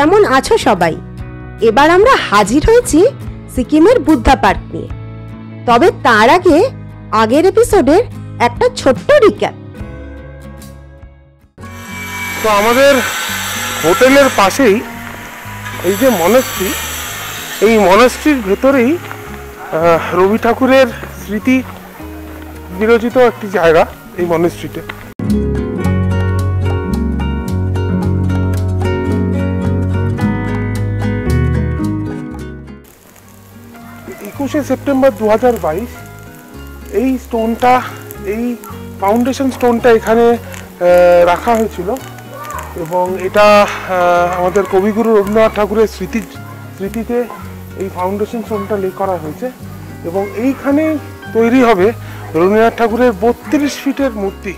কেমন আছো সবাই? এবার আমরা হাজির হয়েছি সিকিমের বুদ্ধা পার্ক নিয়ে। তবে তার আগে আগের এপিসোডের একটা ছোট্ট রিক্যাপ। তো আমাদের হোটেলের পাশেই এই যে মনেস্ট্রি এই মনেস্ট্রির ভেতরেই রবি ঠাকুরের স্মৃতি বিরচিত একটি জায়গা এই মনেস্ট্রিতে একুশে সেপ্টেম্বর দু হাজার বাইশ, এই স্টোনটা, এই ফাউন্ডেশন স্টোনটা এখানে রাখা হয়েছিল। এবং এটা আমাদের কবিগুরু রবীন্দ্রনাথ ঠাকুরের স্মৃতি, স্মৃতিতে এই ফাউন্ডেশন স্টোনটা লে করা হয়েছে। এবং এইখানে তৈরি হবে রবীন্দ্রনাথ ঠাকুরের বত্রিশ ফিটের মূর্তি।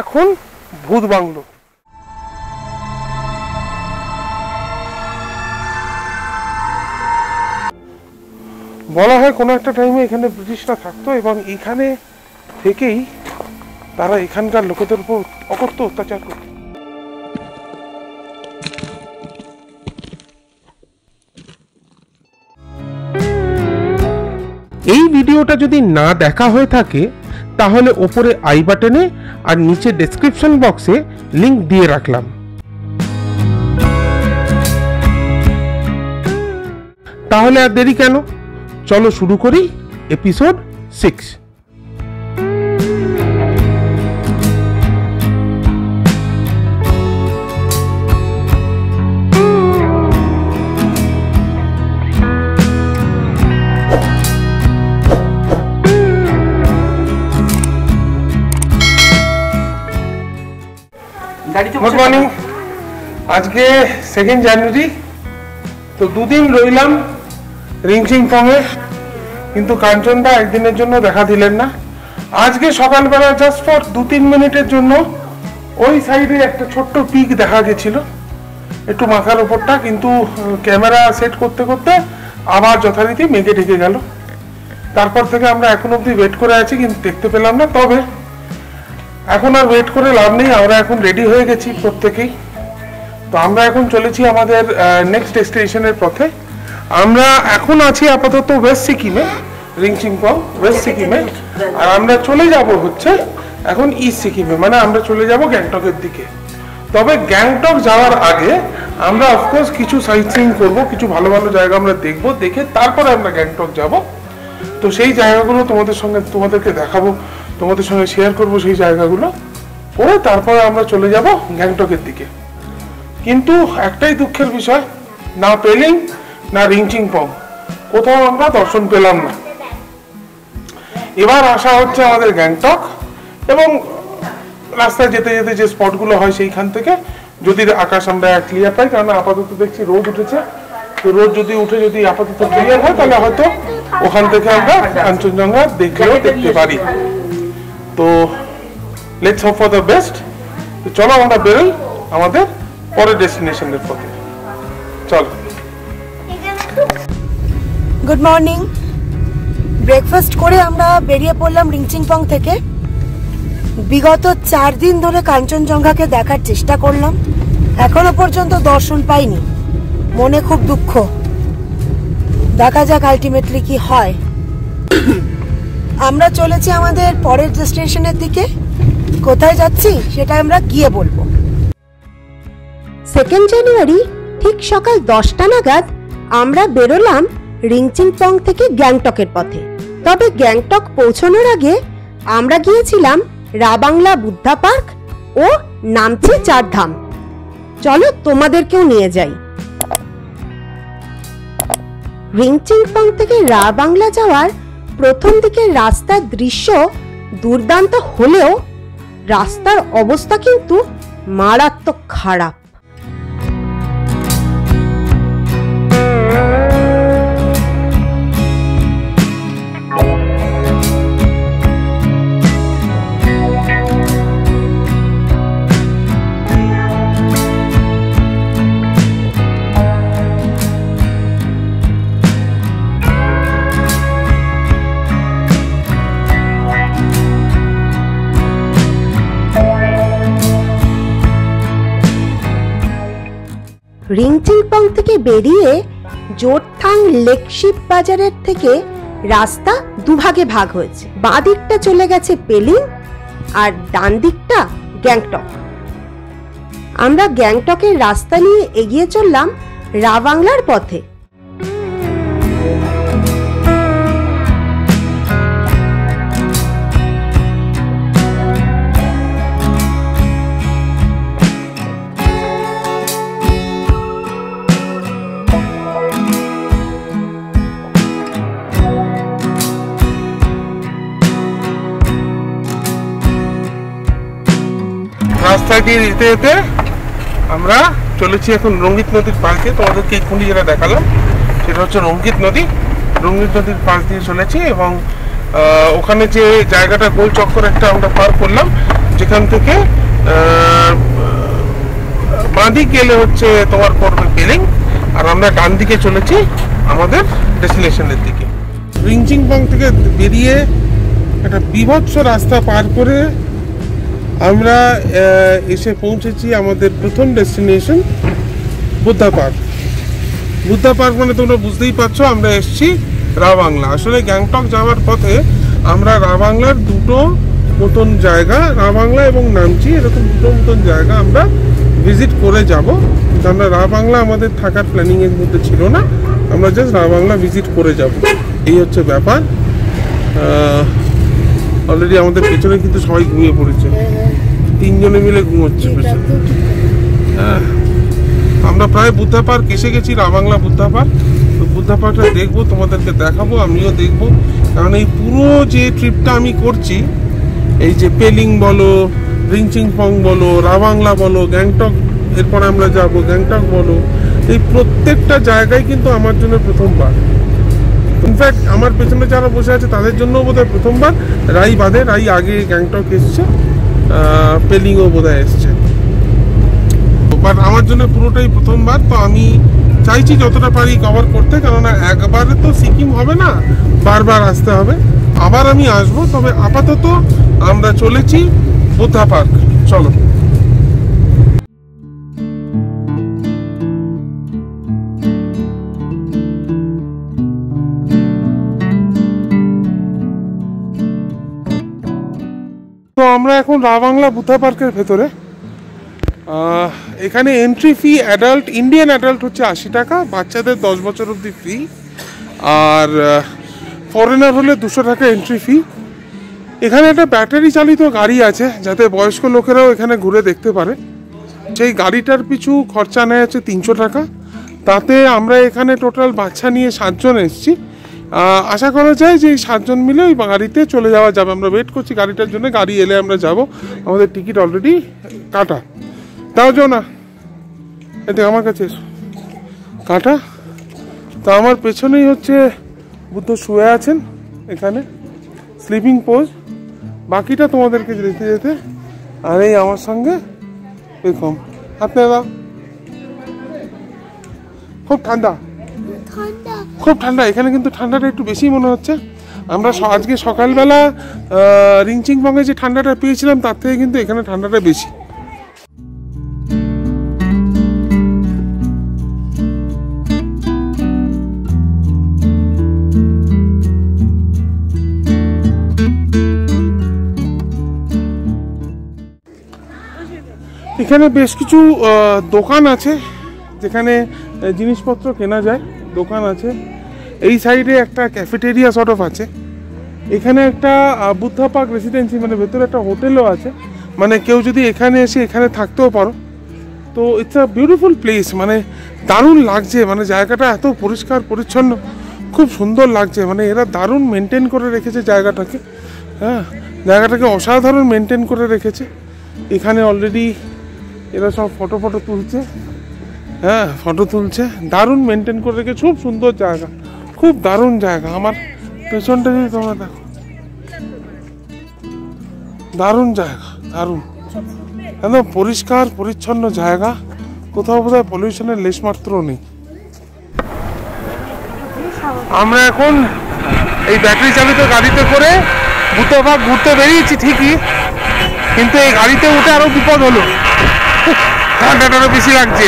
এখন ভূত বাংলো। বলা হয় কোনো একটা টাইমে এখানে ব্রিটিশরা থাকতো এবং এখানে থেকেই তারা এখানকার লোকেদের উপর অকথ্য অত্যাচার করত। এই ভিডিওটা যদি না দেখা হয়ে থাকে তাহলে ওপরে আই বাটনে আর নিচে ডেসক্রিপশন বক্সে লিংক দিয়ে রাখলাম। তাহলে আর দেরি কেন? চলো শুরু করি এপিসোড সিক্স গুড মর্নিং আজকে সেকেন্ড জানুয়ারি তো দুদিন রইলাম রিংচিং ফর্মে কিন্তু কাঞ্চনদা একদিনের জন্য দেখা দিলেন না। আজকে সকালবেলা জাস্ট ফর দু তিন মিনিটের জন্য ওই সাইডে একটা ছোট্ট পিক দেখা গেছিল। একটু মাথার ওপরটা কিন্তু ক্যামেরা সেট করতে করতে আবার যথারীতি মেঘে ঢেকে গেল। তারপর থেকে আমরা এখন অবধি ওয়েট করে আছি কিন্তু দেখতে পেলাম না। তবে এখন আর ওয়েট করে লাভ নেই, আমরা এখন রেডি হয়ে গেছি প্রত্যেকেই। তো আমরা এখন চলেছি আমাদের নেক্সট ডেস্টিনেশনের পথে। আমরা এখন আছি আপাতত ওয়েস্ট সিকিমে রিংচিংপং ওয়েস্ট সিকিমে আর আমরা চলে যাব হচ্ছে এখন ইস্ট সিকিমে মানে আমরা চলে যাব গ্যাংটকের দিকে। তবে গ্যাংটক যাওয়ার আগে আমরা অফকোর্স কিছু সাইট সিইং করব, কিছু ভালো ভালো জায়গা আমরা দেখব, দেখে তারপরে আমরা গ্যাংটক যাব। তো সেই জায়গাগুলো তোমাদের সঙ্গে তোমাদেরকে দেখাবো। তোমাদের সঙ্গে শেয়ার করব সেই জায়গাগুলো। করে তারপরে আমরা চলে যাব গ্যাংটকের দিকে। কিন্তু একটাই দুঃখের বিষয়, না পেলিং না রিংচিং পং কোথাও আমরা দর্শন পেলাম না। এবার আসা হচ্ছে আমাদের গ্যাংটক এবং রাস্তায় যেতে যেতে যে স্পটগুলো হয় সেইখান থেকে যদি আকাশ আমরা ক্লিয়ার পাই, কারণ আপাতত দেখছি রোদ উঠেছে। তো রোদ যদি উঠে, যদি আপাতত ক্লিয়ার হয়, তাহলে হয়তো ওখান থেকে আমরা কাঞ্চনজঙ্ঘা দেখলেও দেখতে পারি। তো let's hope for the best তো চলো আমরা বেরোই আমাদের পরের ডেস্টিনেশনের পথে। চলো। গুড মর্নিং ব্রেকফাস্ট করে আমরা বেরিয়ে পড়লাম রিংচিংপং থেকে। বিগত চার দিন ধরে কাঞ্চনজঙ্ঘাকে দেখার চেষ্টা করলাম। এখনও পর্যন্ত দর্শন পাইনি। মনে খুব দুঃখ। দেখা যাক আলটিমেটলি কি হয়। আমরা চলেছি আমাদের পরের ডেস্টিনেশনের দিকে। কোথায় যাচ্ছি সেটা আমরা গিয়ে বলব। সেকেন্ড জানুয়ারি ঠিক সকাল দশটা নাগাদ আমরা বেরোলাম রিংচিংপং থেকে গ্যাংটকের পথে। তবে গ্যাংটক পৌঁছানোর আগে আমরা গিয়েছিলাম রাবাংলা বুদ্ধা পার্ক ও নামচি চারধাম। চলো তোমাদেরকেও নিয়ে যাই। রিংচিংপং থেকে রাবাংলা যাওয়ার প্রথম দিকে রাস্তার দৃশ্য দুর্দান্ত হলেও রাস্তার অবস্থা কিন্তু মারাত্মক খারাপ। রিংচিংপং থেকে বেরিয়ে জোরথাং লেকশিপ বাজারের থেকে রাস্তা দুভাগে ভাগ হয়েছে। বাঁ দিকটা চলে গেছে পেলিং আর ডান দিকটা গ্যাংটক। আমরা গ্যাংটকের রাস্তা নিয়ে এগিয়ে চললাম রাবাংলার পথে। দিয়ে যেতে যেতে আমরা চলেছি এখন রঙ্গিত নদীর পাশ দিয়ে। তোমাদেরকে এক্ষুনি যেটা দেখালাম সেটা হচ্ছে রঙ্গিত নদী। রঙ্গিত নদীর পাশ দিয়ে চলেছি এবং ওখানে যে জায়গাটা গোল চক্কর একটা আমরা পার করলাম যেখান থেকে আহ, বাঁদিক গেলে হচ্ছে তোমার পড়বে বেলিং। আর আমরা ডান দিকে চলেছি আমাদের ডেস্টিনেশনের দিকে। রিংচিংপং থেকে বেরিয়ে একটা বিভৎস রাস্তা পার করে আমরা এসে পৌঁছেছি আমাদের প্রথম destination Buddha park. Buddha park মানে তোমরা বুঝতেই পারছ, আমরা এসেছি রাবাংলা। আসলে গ্যাংটক যাওয়ার পথে আমরা রাবাংলার দুটো মতন জায়গা, রাবাংলা এবং নামচি, এরকম দুটো মতন জায়গা আমরা ভিজিট করে যাব। আমরা রাবাংলা আমাদের থাকার প্ল্যানিং এর মধ্যে ছিল না, আমরা জাস্ট রাবাংলা ভিজিট করে যাব। এই হচ্ছে ব্যাপার। অলরেডি আমাদের পেছনে কিন্তু সবাই ঘুমিয়ে পড়েছে। তিনজনে মিলে ঘুমোচ্ছে পেছনে। হ্যাঁ। আমরা প্রায় বুদ্ধা পার্ক এসে গেছি, রাবাংলা বুদ্ধা পার্ক। তো বুদ্ধা পার্কটা দেখব, তোমাদেরকে দেখাবো, আমিও দেখব। কারণ এই পুরো যে ট্রিপটা আমি করছি, এই যে পেলিং বলো, রিংচিংফং বলো, রাবাংলা বলো, গ্যাংটক, এরপর আমরা যাব, গ্যাংটক বলো, এই প্রত্যেকটা জায়গায় কিন্তু আমার জন্য প্রথমবার ইনফ্যাক্ট আমার পেছনে যারা বসে আছে, তাদের জন্য বোধহয় প্রথমবার রাই বাদে রাই আগে গ্যাংটক এসছে পেলিংও বোধহয় এসছে। বাট আমার জন্য পুরোটাই প্রথমবার, তো আমি চাইছি যতটা পারি কভার করতে, কেননা একবারে তো সিকিম হবে না, বারবার আসতে হবে। আবার আমি আসব, তবে আপাতত আমরা চলেছি বুদ্ধা পার্ক। চলো। আমরা এখন রাবাংলা বুদ্ধা পার্কের ভেতরে। এখানে entry fee adult Indian adult হচ্ছে আশি টাকা, বাচ্চাদের দশ বছর অবধি ফ্রি আর ফরেনার হলে দুশো টাকা এন্ট্রি ফি এখানে একটা ব্যাটারি চালিত গাড়ি আছে, যাতে বয়স্ক লোকেরাও এখানে ঘুরে দেখতে পারে। সেই গাড়িটার পিছু খরচা নেয় হচ্ছে তিনশো টাকা। তাতে আমরা এখানে টোটাল বাচ্চা নিয়ে সাতজন এসেছি। আশা করা যায় যে এই সাতজন মিলে ওই গাড়িতে চলে যাওয়া যাবে। আমরা ওয়েট করছি গাড়িটার জন্য, গাড়ি এলে আমরা যাব। আমাদের টিকিট অলরেডি কাটা। তাও যাও না। এদিকে আমার কাছে কাটা। তা আমার পেছনেই হচ্ছে বুদ্ধ শুয়ে আছেন এখানে স্লিপিং পোজ বাকিটা তোমাদেরকে যেতে যেতে আর এই আমার সঙ্গে এরকম। আপনি দাদা খুব ঠান্ডা। খুব ঠান্ডা, এখানে কিন্তু ঠান্ডাটা একটু বেশি মনে হচ্ছে। আমরা আজকে সকালবেলা রিংচিং বঙ্গে যে ঠান্ডাটা পেয়েছিলাম, তার থেকে কিন্তু এখানে ঠান্ডাটা বেশি। এখানে বেশ কিছু দোকান আছে, যেখানে জিনিসপত্র কেনা যায়। দোকান আছে। এই সাইডে একটা ক্যাফেটেরিয়া সর্ট অফ আছে। এখানে একটা বুদ্ধা পার্ক রেসিডেন্সি মানে ভেতরে একটা হোটেলও আছে। মানে কেউ যদি এখানে এসে এখানে থাকতেও পারো। তো ইটস আ বিউটিফুল প্লেস মানে দারুণ লাগছে। মানে জায়গাটা এত পরিষ্কার, পরিচ্ছন্ন, খুব সুন্দর লাগছে। মানে এরা দারুণ মেনটেন করে রেখেছে জায়গাটাকে। হ্যাঁ জায়গাটাকে অসাধারণ মেনটেন করে রেখেছে। এখানে অলরেডি এরা সব ফটো ফটো তুলছে। হ্যাঁ ফটো তুলছে। দারুণ মেনটেন করে রেখে খুব সুন্দর জায়গা। খুব দারুণ জায়গা। আমার পেছনটা যদি তোমরা দেখো। দারুণ জায়গা, দারুণ। একদম পরিষ্কার, পরিচ্ছন্ন জায়গা। কোথাও বোধহয় পলিউশনের লেশ মাত্র নেই। আমরা এখন এই ব্যাটারি চালিত গাড়িতে করে বুদ্ধবাগ ঘুরতে বেরিয়েছি ঠিকই, কিন্তু এই গাড়িতে উঠে আরও বিপদ হলো। ঠান্ডাটা আরও বেশি লাগছে।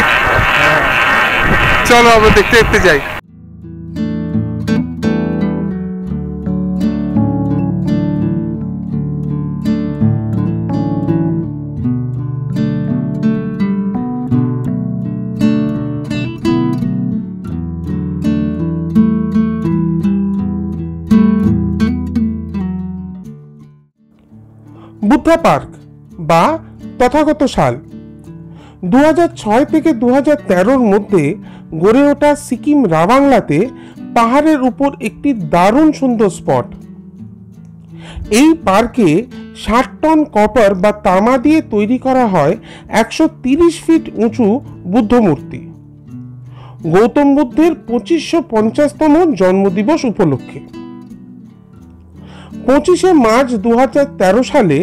চলো আমরা দেখতে দেখতে যাই। বুদ্ধা পার্ক বা তথাগত সাল দু থেকে দু তেরোর মধ্যে গড়ে ওঠা সিকিম রাবাংলাতে পাহাড়ের উপর একটি দারুণ সুন্দর স্পট। এই পার্কে ষাট টন কপার বা তামা দিয়ে তৈরি করা হয় একশো তিরিশ ফিট উঁচু বুদ্ধ মূর্তি। গৌতম বুদ্ধের পঁচিশশো পঞ্চাশতম জন্মদিবস উপলক্ষে। পঁচিশে মার্চ দু হাজার তেরো সালে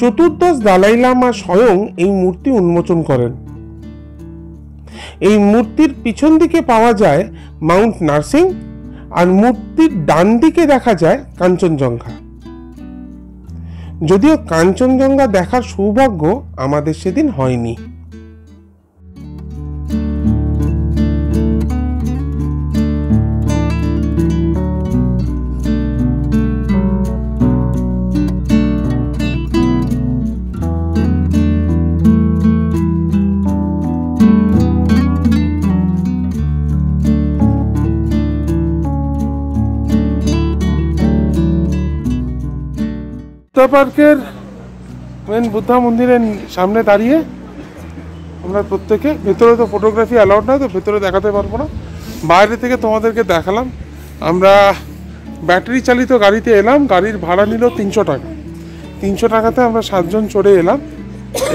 চতুর্দশ দালাই লামা স্বয়ং এই মূর্তি উন্মোচন করেন। এই মূর্তির পিছন দিকে পাওয়া যায় মাউন্ট নার্সিং আর মূর্তির ডান দিকে দেখা যায় কাঞ্চনজঙ্ঘা। যদিও কাঞ্চনজঙ্ঘা দেখার সৌভাগ্য আমাদের সেদিন হয়নি। বুদ্ধা পার্কের মেন বুদ্ধা মন্দিরের সামনে দাঁড়িয়ে আমরা প্রত্যেকে, ভেতরে তো ফটোগ্রাফি অ্যালাউড নয়, তো ভেতরে দেখাতে পারব না। বাইরে থেকে তোমাদেরকে দেখালাম। আমরা ব্যাটারি চালিত গাড়িতে এলাম, গাড়ির ভাড়া নিল তিনশো টাকা। তিনশো টাকাতে আমরা সাতজন চড়ে এলাম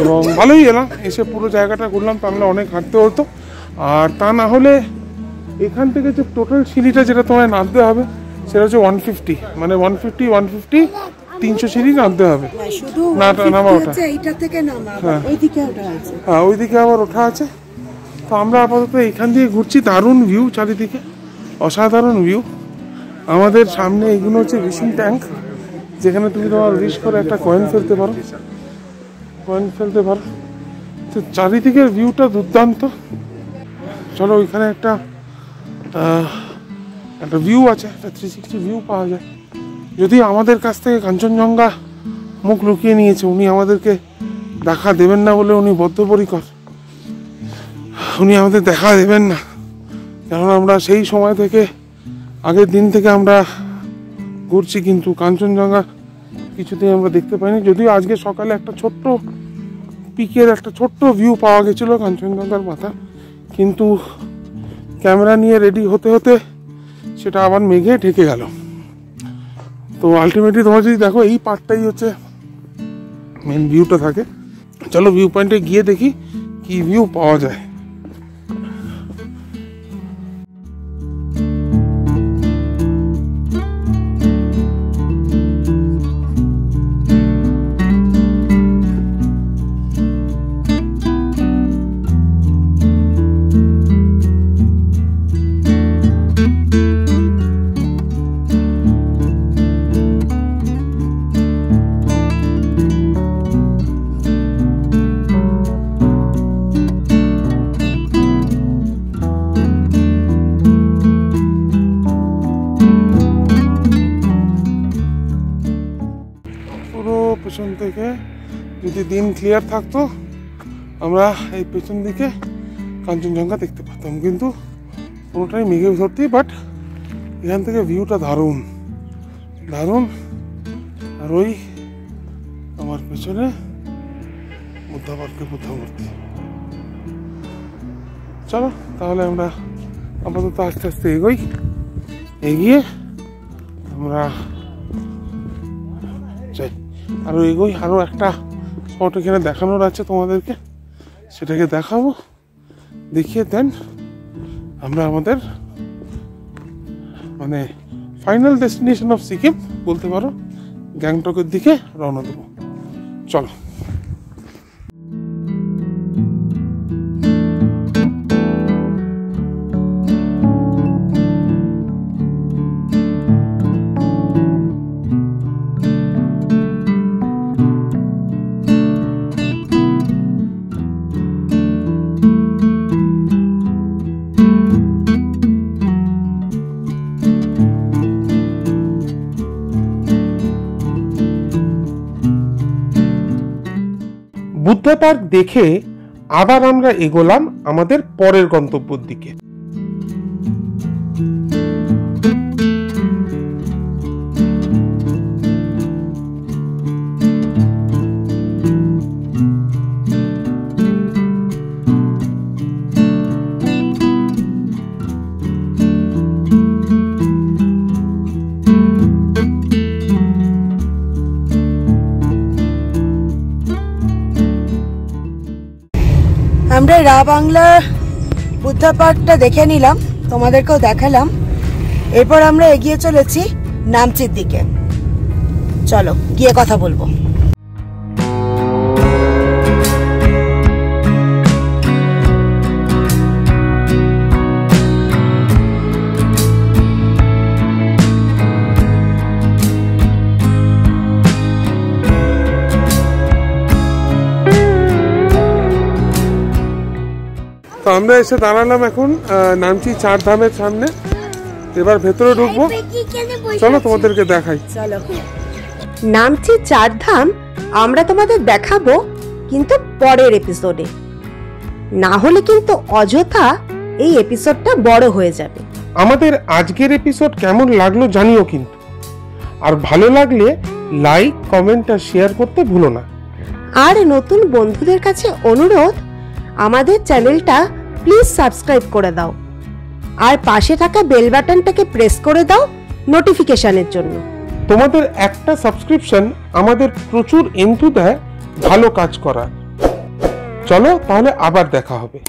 এবং ভালোই এলাম। এসে পুরো জায়গাটা ঘুরলাম তাহলে অনেক হাঁটতে হতো। আর তা না হলে এখান থেকে যে টোটাল সিঁড়িটা যেটা তোমায় নামতে হবে, সেটা হচ্ছে ওয়ান ফিফটি মানে ওয়ান ফিফটি ওয়ান ফিফটি তিনশো সিঁড়ি নামতে হবে। না, শুধু না, নামা আছে হ্যাঁ। ওইদিকে আবার ওঠা আছে। তো আমরা আপাতত এখান দিয়ে ঘুরছি দারুণ ভিউ চারিদিকে অসাধারণ ভিউ আমাদের সামনে এগুলো হচ্ছে ফিশিং ট্যাঙ্ক যেখানে তুমি তোমার উইশ করে একটা কয়েন ফেলতে পারো। কয়েন ফেলতে পারো। তো চারিদিকের ভিউটা দুর্দান্ত। চলো ওইখানে একটা একটা ভিউ আছে একটা থ্রি সিক্সটি ভিউ পাওয়া যায়। যদি আমাদের কাছ থেকে কাঞ্চনজঙ্ঘা মুখ লুকিয়ে নিয়েছে, উনি আমাদেরকে দেখা দেবেন না বলে উনি বদ্ধপরিকর। উনি আমাদের দেখা দেবেন না। কারণ আমরা সেই সময় থেকে, আগের দিন থেকে আমরা ঘুরছি, কিন্তু কাঞ্চনজঙ্ঘা কিছুতেই আমরা দেখতে পাইনি। যদিও আজকে সকালে একটা ছোট্ট পিকের একটা ছোট্ট ভিউ পাওয়া গেছিল কাঞ্চনজঙ্ঘার মাথা। কিন্তু ক্যামেরা নিয়ে রেডি হতে হতে সেটা আবার মেঘে ঢেকে গেল। তো আলটিমেটলি তোমরা যদি দেখো, এই পার্টটাই হচ্ছে মেন ভিউটা থাকে। চলো ভিউ পয়েন্টে গিয়ে দেখি কি ভিউ পাওয়া যায়। পেছন থেকে যদি দিন ক্লিয়ার থাকতো, আমরা এই পেছন দিকে কাঞ্চনজঙ্ঘা দেখতে পারতাম। কিন্তু পুরোটাই মেঘে ভর্তি বাট এখান থেকে ভিউটা দারুণ। দারুণ। আর ওই আমার পেছনে বুদ্ধা মূর্তি চলো, তাহলে আমরা আপাতত আস্তে আস্তে এগোই। এগিয়ে আমরা যাই। আরও এগোই আরও একটা স্পট এখানে দেখানোর আছে তোমাদেরকে। সেটাকে দেখাবো। দেখিয়ে দেন আমরা আমাদের মানে ফাইনাল ডেস্টিনেশন অফ সিকিম বলতে পারো গ্যাংটকের দিকে রওনা দেবো। চলো। বুদ্ধ পার্ক দেখে আবার আমরা এগোলাম আমাদের পরের গন্তব্যের দিকে। আমরা রা বাংলার বুদ্ধা পার্কটা দেখে নিলাম, তোমাদেরকেও দেখালাম। এরপর আমরা এগিয়ে চলেছি নামচির দিকে। চলো, গিয়ে কথা বলব। আমরা এসে দাঁড়ালাম এখন নামছি চার ধামের সামনে। এবার ভেতরে ঢুকবো। চলো তোমাদেরকে দেখাই। নামছি চার ধাম আমরা তোমাদের দেখাবো কিন্তু পরের এপিসোডে না হলে কিন্তু অযথা এই এপিসোডটা বড় হয়ে যাবে। আমাদের আজকের এপিসোড কেমন লাগল জানিও কিন্তু। আর ভালো লাগলে লাইক কমেন্ট আর শেয়ার করতে ভুলো না। আর নতুন বন্ধুদের কাছে অনুরোধ আমাদের চ্যানেলটা প্লিজ সাবস্ক্রাইব করে দাও। আর পাশে থাকা বেল বাটনটাকে প্রেস করে দাও নোটিফিকেশনের জন্য। তোমাদের একটা সাবস্ক্রিপশন আমাদের প্রচুর এন্থু দেয়, ভালো কাজ করা। চলো তাহলে আবার দেখা হবে।